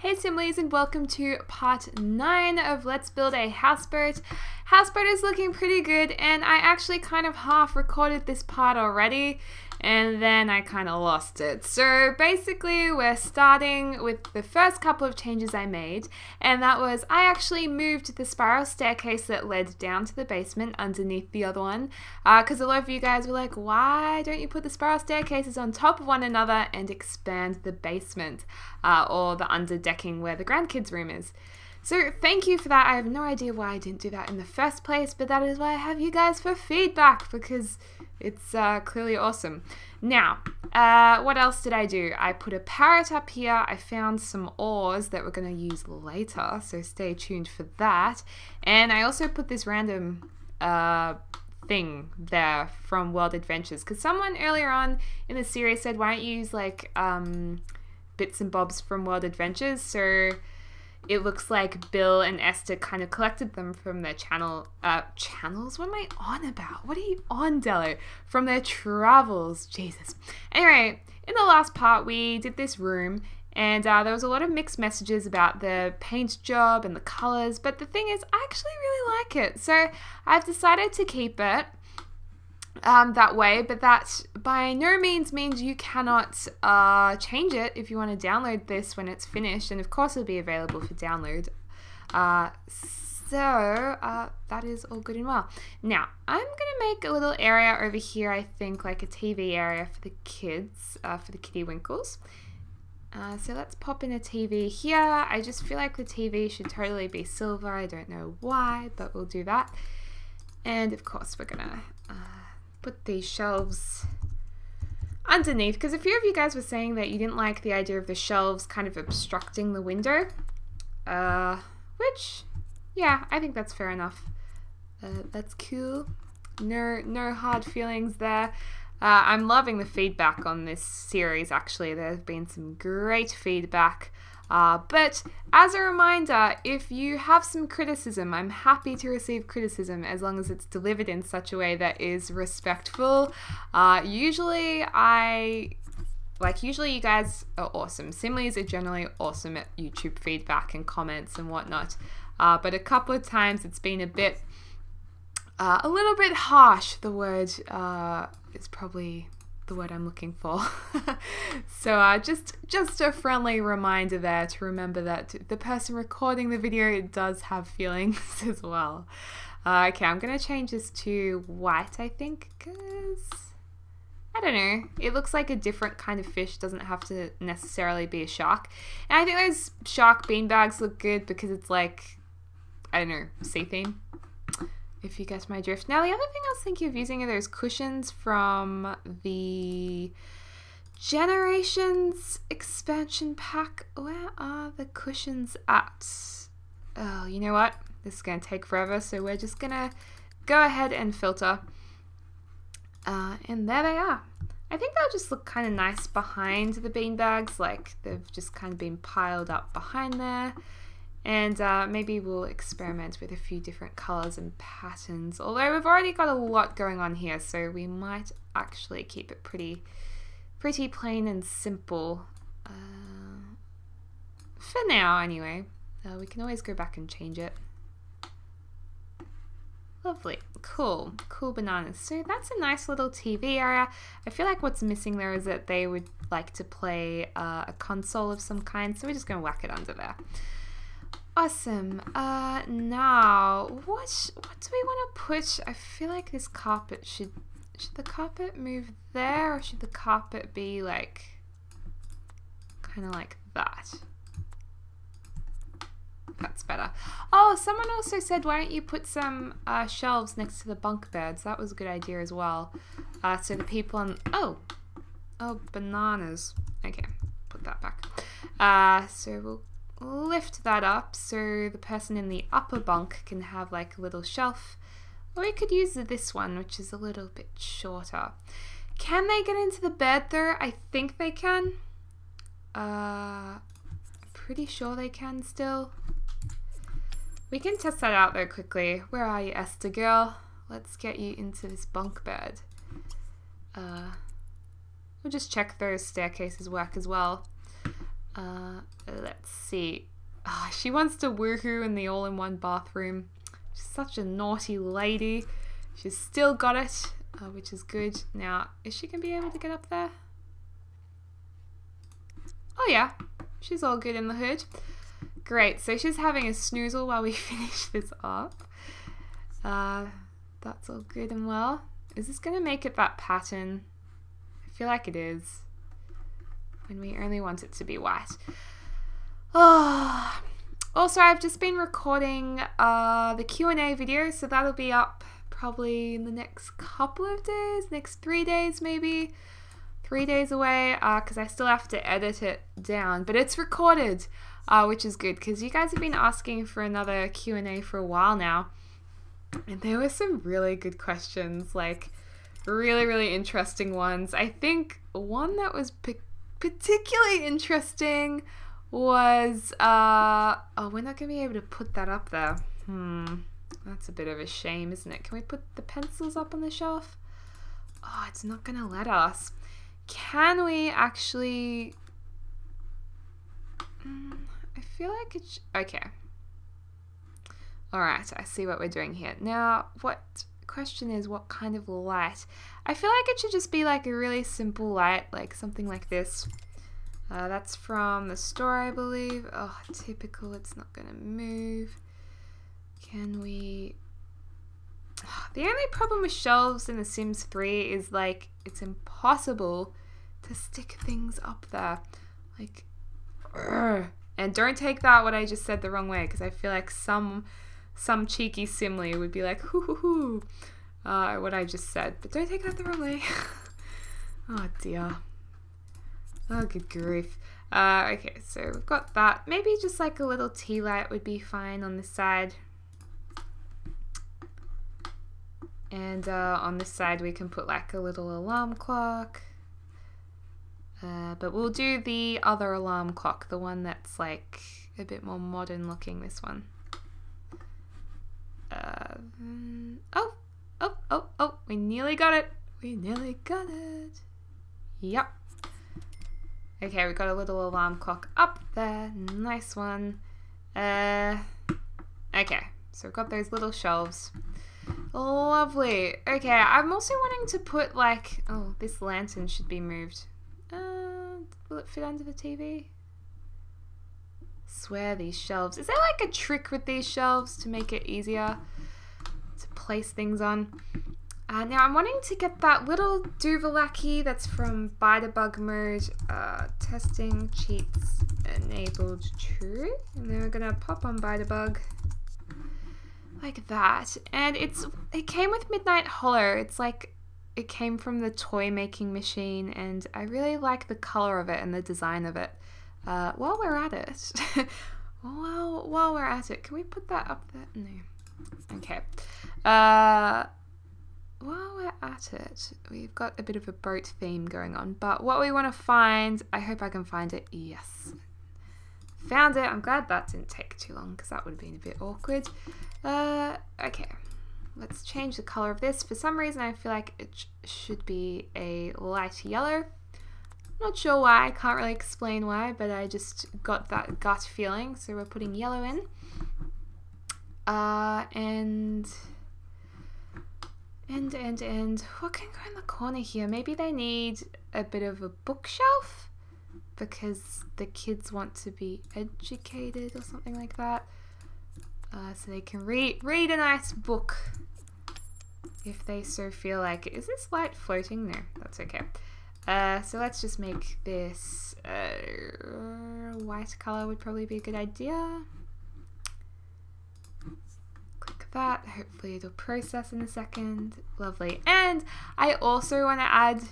Hey Simlies and welcome to part 9 of Let's Build a Houseboat. Houseboat is looking pretty good and I actually kind of half recorded this part already and then I kind of lost it. So basically we're starting with the first couple of changes I made and that was I actually moved the spiral staircase that led down to the basement underneath the other one because uh, a lot of you guys were like why don't you put the spiral staircases on top of one another and expand the basement uh, or the underdecking where the grandkids room is. So thank you for that. I have no idea why I didn't do that in the first place, but that is why I have you guys for feedback because it's uh, clearly awesome. Now, uh, what else did I do? I put a parrot up here. I found some oars that we're going to use later, so stay tuned for that. And I also put this random uh, thing there from World Adventures because someone earlier on in the series said, why don't you use like um, bits and bobs from World Adventures? So it looks like Bill and Esther kind of collected them from their channel uh, channels. What am I on about? What are you on, Dello? From their travels. Jesus. Anyway, in the last part, we did this room, and uh, there was a lot of mixed messages about the paint job and the colors. But the thing is, I actually really like it, so I've decided to keep it um, that way, but that by no means means you cannot uh, change it if you want to download this when it's finished, and of course it'll be available for download. Uh, so uh, that is all good and well. Now I'm gonna make a little area over here. I think like a TV area for the kids, uh, for the kitty winkles. Uh, so let's pop in a TV here. I just feel like the TV should totally be silver. I don't know why, but we'll do that. And of course we're gonna uh, put these shelves underneath. Because a few of you guys were saying that you didn't like the idea of the shelves kind of obstructing the window uh, which yeah I think that's fair enough. Uh, that's cool. No no hard feelings there. Uh, I'm loving the feedback on this series actually. There have been some great feedback uh, but as a reminder, if you have some criticism, I'm happy to receive criticism as long as it's delivered in such a way that is respectful. Uh, usually, I like usually you guys are awesome. Simlies are generally awesome at YouTube feedback and comments and whatnot. Uh, but a couple of times it's been a bit, uh, a little bit harsh. The word uh, is probably the word I'm looking for. so uh, just just a friendly reminder there to remember that the person recording the video does have feelings as well. Uh, okay, I'm gonna change this to white, I think, because I don't know. It looks like a different kind of fish. Doesn't have to necessarily be a shark. And I think those shark beanbags look good because it's like I don't know sea theme if you get my drift. Now, the other thing I was thinking of using are those cushions from the Generations expansion pack. Where are the cushions at? Oh, you know what? This is going to take forever, so we're just going to go ahead and filter. Uh, and there they are. I think they'll just look kind of nice behind the beanbags, like they've just kind of been piled up behind there. And uh, maybe we'll experiment with a few different colors and patterns. Although we've already got a lot going on here, so we might actually keep it pretty, pretty plain and simple. Uh, for now, anyway. Uh, we can always go back and change it. Lovely, cool, cool bananas. So that's a nice little TV area. I feel like what's missing there is that they would like to play uh, a console of some kind, so we're just gonna whack it under there. Awesome. Uh, now, what what do we want to put? I feel like this carpet should should the carpet move there or should the carpet be like kind of like that? That's better. Oh, someone also said, why don't you put some uh, shelves next to the bunk beds? That was a good idea as well. Uh, so the people on... Oh. Oh, bananas. Okay, put that back. Uh, so we'll lift that up so the person in the upper bunk can have like a little shelf. Or we could use this one, which is a little bit shorter. Can they get into the bed though? I think they can. Uh, pretty sure they can still. We can test that out though quickly. Where are you, Esther girl? Let's get you into this bunk bed. Uh, we'll just check those staircases work as well. Uh, let's see. Oh, she wants to woohoo in the all-in-one bathroom. She's such a naughty lady. She's still got it, uh, which is good. Now, is she going to be able to get up there? Oh yeah, she's all good in the hood. Great, so she's having a snoozle while we finish this up. Uh, that's all good and well. Is this going to make it that pattern? I feel like it is. When we only want it to be white. Oh. Also, I've just been recording uh, the Q&A video, so that'll be up probably in the next couple of days, next three days maybe. Three days away, because uh, I still have to edit it down, but it's recorded, uh, which is good, because you guys have been asking for another Q&A for a while now, and there were some really good questions, like really, really interesting ones. I think one that was particularly interesting was uh oh we're not gonna be able to put that up there. Hmm that's a bit of a shame isn't it? Can we put the pencils up on the shelf? Oh it's not gonna let us. Can we actually mm, I feel like it's okay. All right I see what we're doing here. Now what question is what kind of light I feel like it should just be like a really simple light like something like this uh, that's from the store, I believe. Oh, typical, it's not gonna move. Can we... The only problem with shelves in The Sims 3 is like, it's impossible to stick things up there. Like, and don't take that what I just said the wrong way because I feel like some some cheeky Simlie would be like, hoo hoo hoo, uh, what I just said. But don't take that the wrong way. oh dear. Oh, good grief. Uh, okay, so we've got that. Maybe just like a little tea light would be fine on this side. And uh, on this side we can put like a little alarm clock. Uh, but we'll do the other alarm clock, the one that's like a bit more modern looking, this one. Uh, oh, oh, oh, oh, we nearly got it. We nearly got it. Yep. Okay, we got a little alarm clock up there. Nice one. Uh, okay, so we've got those little shelves. Lovely. Okay, I'm also wanting to put like, oh, this lantern should be moved. Uh, will it fit under the TV? Swear these shelves. Is there like a trick with these shelves to make it easier to place things on? Uh, now I'm wanting to get that little Duvallaki that's from Buy Debug mode, uh, testing cheats enabled true. And then we're gonna pop on Buy Debug like that. And it's it came with Midnight Hollow. It's like it came from the toy making machine and I really like the color of it and the design of it. Uh, while we're at it, while, while we're at it, can we put that up there? No. Okay. Uh, while we're at it, we've got a bit of a boat theme going on, but what we want to find, I hope I can find it. Yes. Found it. I'm glad that didn't take too long because that would have been a bit awkward. Uh, okay. Let's change the color of this. For some reason, I feel like it sh should be a light yellow. Not sure why, I can't really explain why, but I just got that gut feeling. So we're putting yellow in. Uh, and and, and, and what can go in the corner here? Maybe they need a bit of a bookshelf because the kids want to be educated or something like that. Uh, so they can read, read a nice book if they so feel like it. Is this light floating? No, that's okay. Uh, so let's just make this uh, white color would probably be a good idea that. Hopefully it'll process in a second. Lovely. And I also want to add,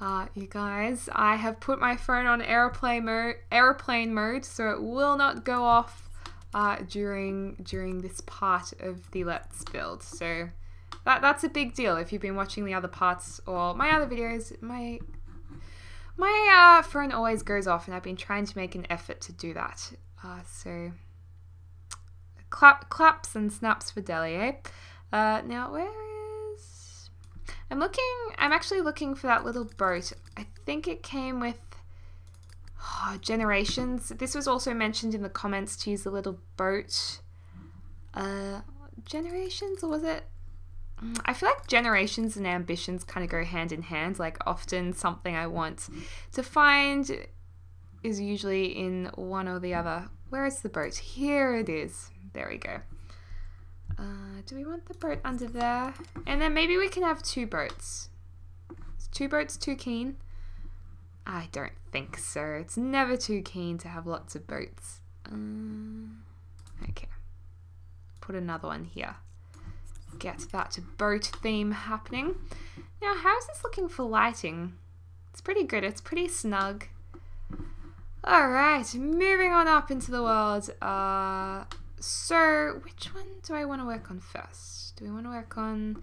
uh, you guys, I have put my phone on airplane mode, airplane mode, so it will not go off uh, during during this part of the Let's Build. So that that's a big deal. If you've been watching the other parts or my other videos, my my uh, phone always goes off, and I've been trying to make an effort to do that. Uh, so clap, claps and snaps for Deli, eh? Uh, now, where is... I'm looking... I'm actually looking for that little boat. I think it came with... Oh, generations. This was also mentioned in the comments to use the little boat. Uh, generations, or was it? Mm, I feel like generations and ambitions kind of go hand in hand. Like, often something I want to find is usually in one or the other. Where is the boat? Here it is. There we go. Uh, do we want the boat under there? And then maybe we can have two boats. Is two boats too keen? I don't think so. It's never too keen to have lots of boats. Um, okay. Put another one here. Get that boat theme happening. Now, how's this looking for lighting? It's pretty good. It's pretty snug. Alright, moving on up into the world. Uh, so, which one do I want to work on first? Do we want to work on...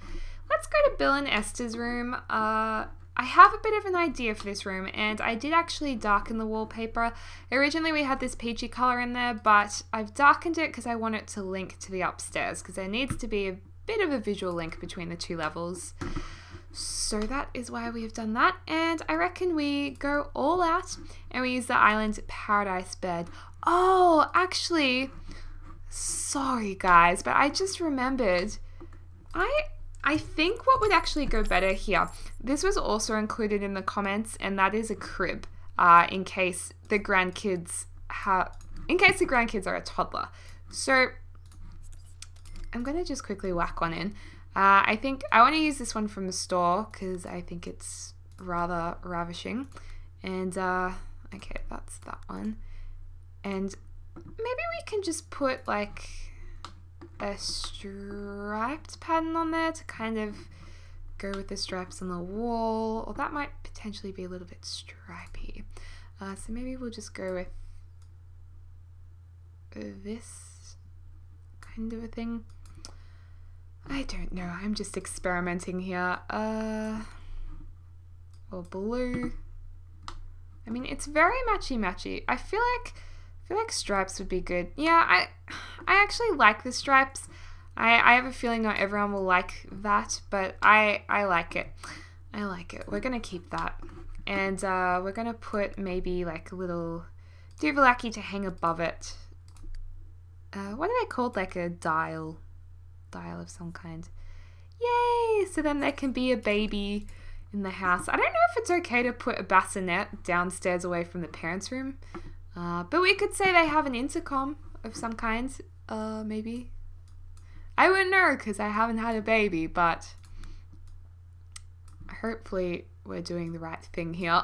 Let's go to Bill and Esther's room. Uh, I have a bit of an idea for this room, and I did actually darken the wallpaper. Originally we had this peachy colour in there, but I've darkened it because I want it to link to the upstairs, because there needs to be a bit of a visual link between the two levels. So that is why we have done that, and I reckon we go all out and we use the Island Paradise bed. Oh, actually, sorry guys, but I just remembered. I I think what would actually go better here, this was also included in the comments, and that is a crib, uh, in case the grandkids have, in case the grandkids are a toddler. So I'm gonna just quickly whack one in. Uh, I think I want to use this one from the store because I think it's rather ravishing. And uh, okay, that's that one. And maybe we can just put like a striped pattern on there to kind of go with the stripes on the wall, or that might potentially be a little bit stripy. Uh, so maybe we'll just go with this kind of a thing. I don't know, I'm just experimenting here. Uh, or blue. I mean, it's very matchy matchy. I feel like I feel like stripes would be good. Yeah, I I actually like the stripes. I, I have a feeling not everyone will like that, but I I like it. I like it. We're gonna keep that. And uh, we're gonna put maybe like a little Duvallaki to hang above it. Uh, what are they called? Like a dial. Dial of some kind. Yay! So then there can be a baby in the house. I don't know if it's okay to put a bassinet downstairs away from the parents' room. Uh, but we could say they have an intercom of some kind, uh, maybe. I wouldn't know because I haven't had a baby, but hopefully we're doing the right thing here.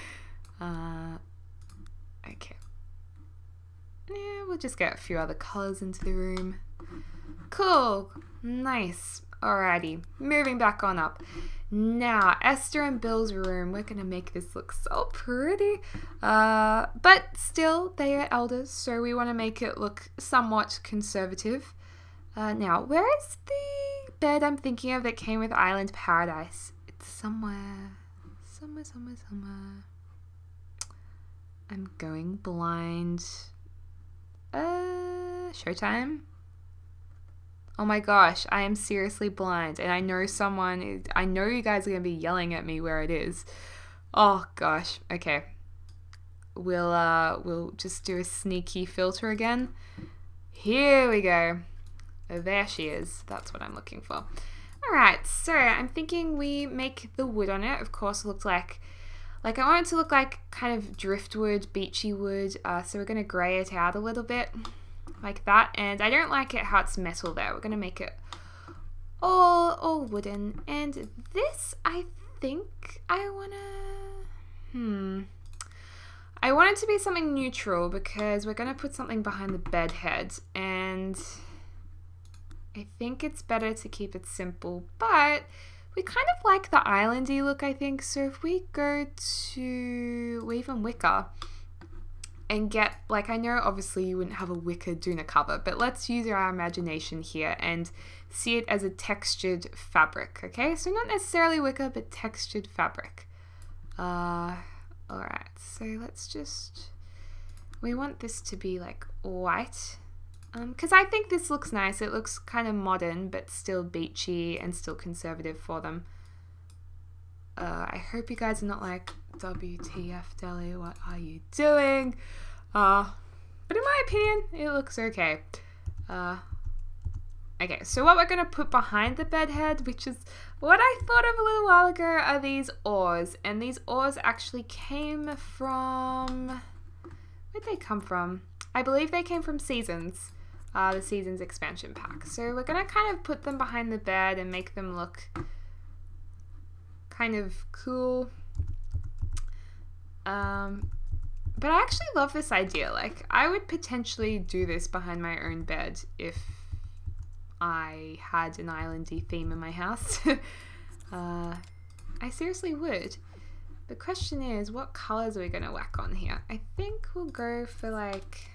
uh, okay. Yeah, we'll just get a few other colours into the room. Cool. Nice. Alrighty, moving back on up. Now, Esther and Bill's room. We're going to make this look so pretty. Uh, but still, they are elders, so we want to make it look somewhat conservative. Uh, now, where is the bed I'm thinking of that came with Island Paradise? It's somewhere, somewhere, somewhere, somewhere. I'm going blind. Uh, Showtime? Oh my gosh, I am seriously blind, and I know someone. I know you guys are gonna be yelling at me where it is. Oh gosh. Okay. We'll uh, we'll just do a sneaky filter again. Here we go. Oh, There she is. That's what I'm looking for. All right. So I'm thinking we make the wood on it. Of course, look like like I want it to look like kind of driftwood, beachy wood. Uh, so we're gonna grey it out a little bit like that. And I don't like it how it's metal there. We're going to make it all, all wooden. And this, I think I want to... Hmm... I want it to be something neutral because we're going to put something behind the bed head and I think it's better to keep it simple, but we kind of like the islandy look, I think. So if we go to Weave and Wicker, and get like I know obviously you wouldn't have a wicker doona cover, but let's use our imagination here and see it as a textured fabric, okay? So not necessarily wicker, but textured fabric. Uh, alright, so let's just, we want this to be like white, because um, I think this looks nice. It looks kind of modern, but still beachy and still conservative for them. Uh, I hope you guys are not like, WTF Deli, what are you doing? Uh, but in my opinion, it looks okay. Uh, okay, so what we're going to put behind the bed head, which is what I thought of a little while ago, are these oars. And these oars actually came from... Where'd they come from? I believe they came from Seasons, uh, the Seasons expansion pack. So we're going to kind of put them behind the bed and make them look kind of cool. Um, but I actually love this idea. Like, I would potentially do this behind my own bed if I had an islandy theme in my house. uh, I seriously would. The question is, what colors are we going to whack on here? I think we'll go for like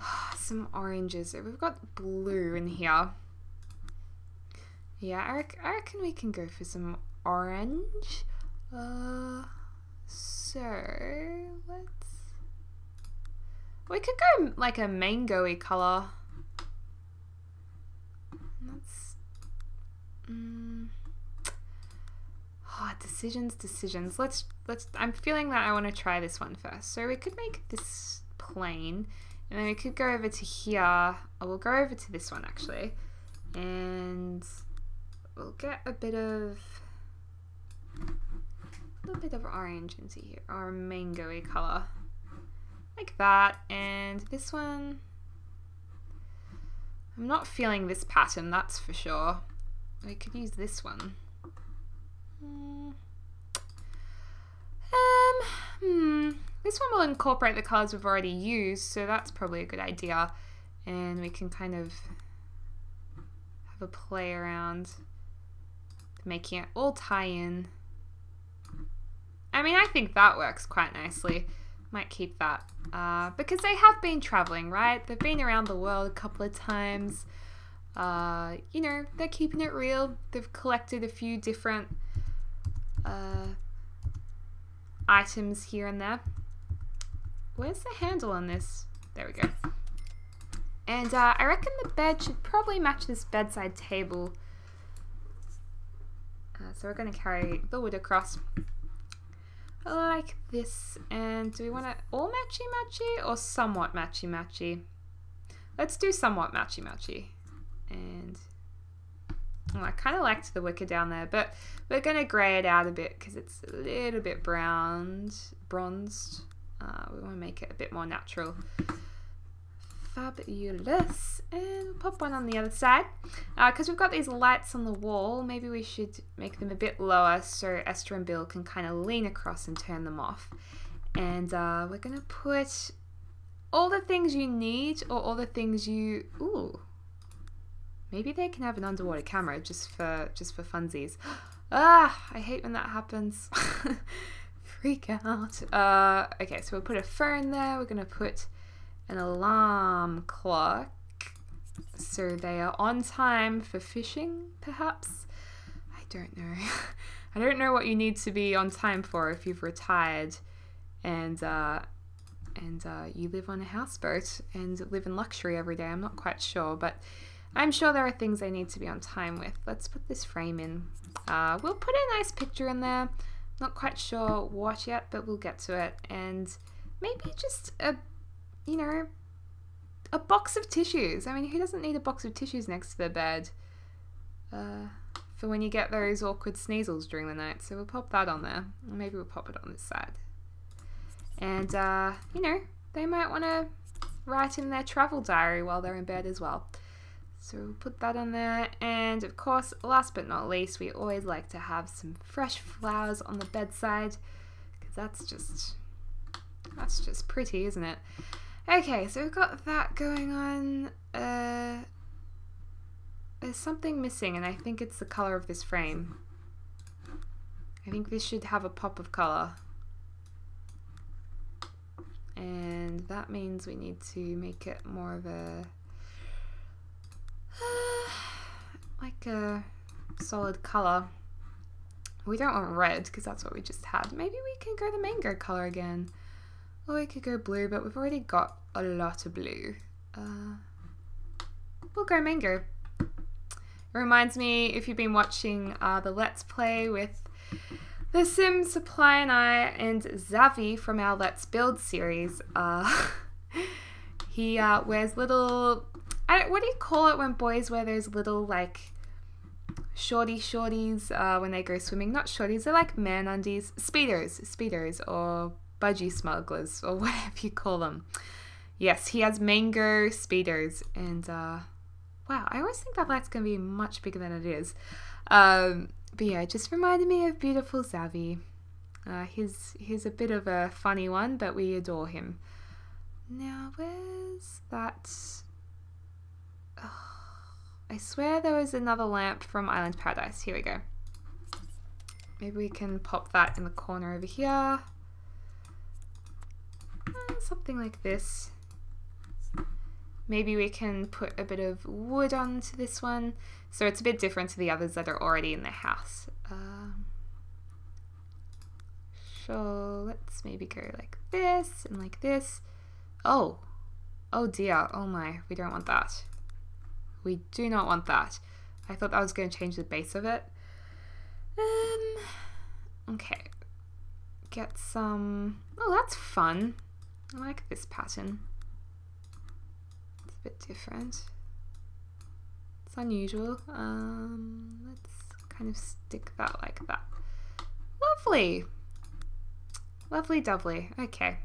some oranges. We've got blue in here. Yeah, I, I reckon we can go for some orange. Uh, so let's. We could go like a mangoey color. That's. Mm, oh, decisions, decisions. Let's let's. I'm feeling that I want to try this one first. So we could make this plain, and then we could go over to here. I will go over to this one actually, and we'll get a bit of little bit of orange into here, or mangoey color. Like that, and this one, I'm not feeling this pattern, that's for sure. We could use this one. Hmm. Um, hmm. This one will incorporate the colors we've already used, so that's probably a good idea. And we can kind of have a play around making it all tie in. I mean, I think that works quite nicely. Might keep that. Uh, because they have been traveling, right? They've been around the world a couple of times. Uh, you know, they're keeping it real. They've collected a few different uh, items here and there. Where's the handle on this? There we go. And uh, I reckon the bed should probably match this bedside table. Uh, so we're going to carry the wood across like this. And do we want it all matchy-matchy or somewhat matchy-matchy? Let's do somewhat matchy-matchy. And I kind of liked the wicker down there, but we're going to grey it out a bit because it's a little bit browned, bronzed. Uh, we want to make it a bit more natural. Fabulous. And pop one on the other side. Because uh, we've got these lights on the wall, maybe we should make them a bit lower so Esther and Bill can kind of lean across and turn them off. And uh, we're going to put all the things you need or all the things you... Ooh. Maybe they can have an underwater camera just for just for funsies. ah, I hate when that happens. Freak out. Uh, okay, so we'll put a fern there. We're going to put an alarm clock. So they are on time for fishing perhaps? I don't know. I don't know what you need to be on time for if you've retired and uh, and uh, you live on a houseboat and live in luxury every day. I'm not quite sure but i'm sure there are things i need to be on time with. Let's put this frame in. Uh, we'll put a nice picture in there. Not quite sure what yet but we'll get to it. And maybe just a you know, a box of tissues. I mean, who doesn't need a box of tissues next to their bed uh, for when you get those awkward sneezels during the night? So we'll pop that on there. Or maybe we'll pop it on this side. And, uh, you know, they might want to write in their travel diary while they're in bed as well. So we'll put that on there. And of course, last but not least, we always like to have some fresh flowers on the bedside because that's just, that's just pretty, isn't it? Okay, so we've got that going on. Uh, there's something missing, and I think it's the color of this frame. I think this should have a pop of color. And that means we need to make it more of a... Uh, like a solid color. We don't want red, because that's what we just had. Maybe we can go the mango color again. Or we could go blue, but we've already got a lot of blue. Uh, we'll go mango. It reminds me, if you've been watching uh, the Let's Play with The Sims Supply and I and Zavi from our Let's Build series, uh, he uh, wears little, what do you call it when boys wear those little like shorty shorties uh, when they go swimming? Not shorties, they're like man undies, speedos, speedos or budgie smugglers or whatever you call them. Yes, he has mango speedos and uh, wow, I always think that light's gonna be much bigger than it is. Um, but yeah, it just reminded me of beautiful Zavi. Uh, he's he's a bit of a funny one, but we adore him. Now, where's that? I swear there was another lamp from Island Paradise. Here we go. Maybe we can pop that in the corner over here. Something like this. Maybe we can put a bit of wood onto this one. So it's a bit different to the others that are already in the house. Um, so let's maybe go like this and like this. Oh, oh dear, oh my, we don't want that. We do not want that. I thought that was going to change the base of it. Um, okay. Get some, oh that's fun. I like this pattern It's a bit different. It's unusual. Um, let's kind of stick that like that. Lovely. Lovely dovely. Okay.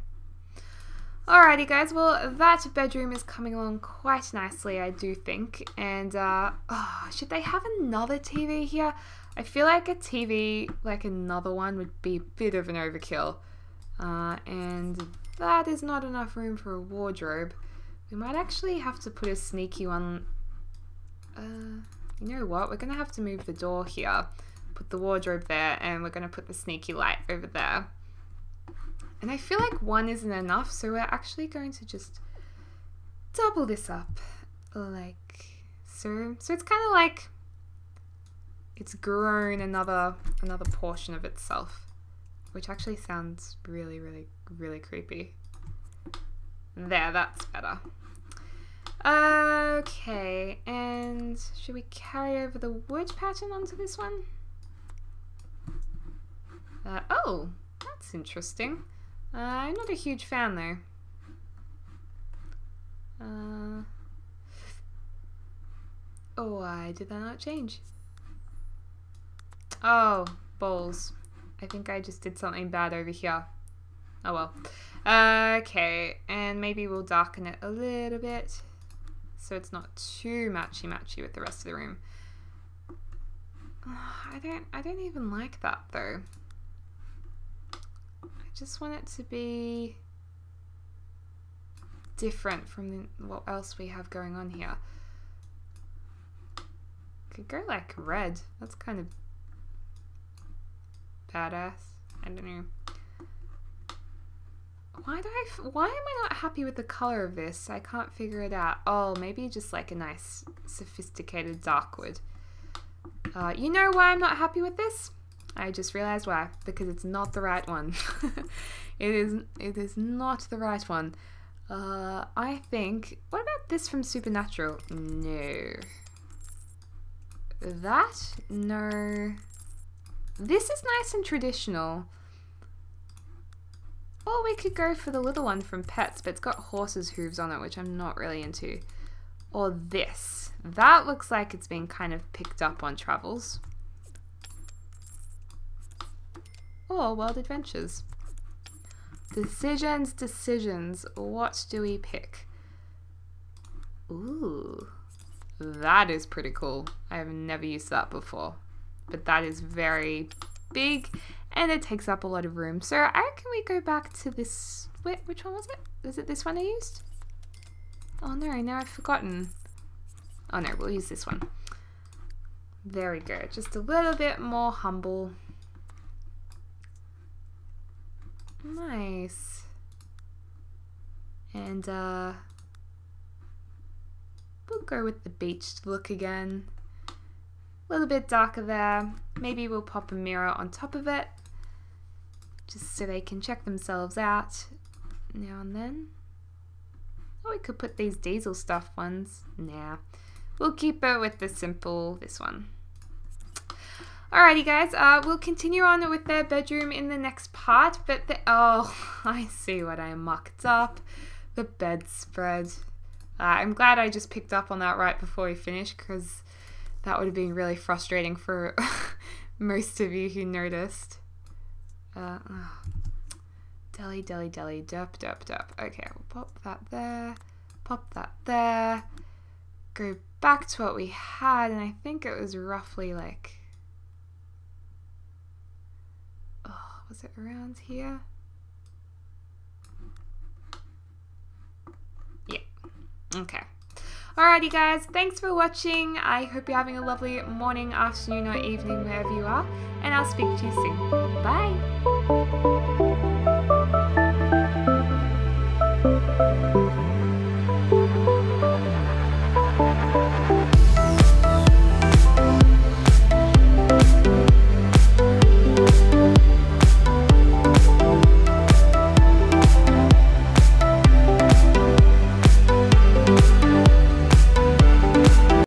Alrighty guys, well that bedroom is coming along quite nicely I do think and uh, oh, should they have another TV here? I feel like a TV, like another one would be a bit of an overkill uh, and that is not enough room for a wardrobe. We might actually have to put a sneaky one. Uh, you know what? We're going to have to move the door here. Put the wardrobe there and we're going to put the sneaky light over there. And I feel like one isn't enough, so we're actually going to just double this up. Like so. So it's kind of like it's grown another another portion of itself. Which actually sounds really, really, really creepy. There, that's better. Okay, and should we carry over the wood pattern onto this one? Uh, oh, that's interesting. Uh, I'm not a huge fan though. Uh, oh, why did that not change? Oh, balls. I think I just did something bad over here. Oh well. Uh, okay, and maybe we'll darken it a little bit so it's not too matchy matchy with the rest of the room. I don't I don't even like that though. I just want it to be different from what else we have going on here. Could go like red. That's kind of badass. I don't know. Why do I? Why am I not happy with the color of this? I can't figure it out. Oh, maybe just like a nice, sophisticated dark wood. Uh, you know why I'm not happy with this? I just realized why. Because it's not the right one. it is. It is not the right one. Uh, I think. What about this from Supernatural? No. That? No. This is nice and traditional. Or we could go for the little one from Pets, but it's got horse's hooves on it, which I'm not really into. Or this. That looks like it's been kind of picked up on travels. Or World Adventures. Decisions, decisions. What do we pick? Ooh, that is pretty cool. I have never used that before, but that is very big and it takes up a lot of room. So I reckon we go back to this. Wait, which one was it? Was it this one I used? Oh no, now I've forgotten. Oh no, we'll use this one. There we go. Just a little bit more humble. Nice. And uh, we'll go with the beached look again. A little bit darker there. Maybe we'll pop a mirror on top of it just so they can check themselves out now and then. Oh, we could put these diesel stuff ones. Nah, we'll keep it with the simple, this one. Alrighty, guys, uh, we'll continue on with their bedroom in the next part, but the, oh, I see what I mucked up. The bedspread. Uh, I'm glad I just picked up on that right before we finished, because that would have been really frustrating for most of you who noticed. Uh, oh. Deli, deli, deli, dup, dup, dup. Okay, we'll pop that there, pop that there, go back to what we had, and I think it was roughly like Was it around here? Yeah. Okay. Alrighty guys, thanks for watching. I hope you're having a lovely morning, afternoon or evening wherever you are and I'll speak to you soon. Bye!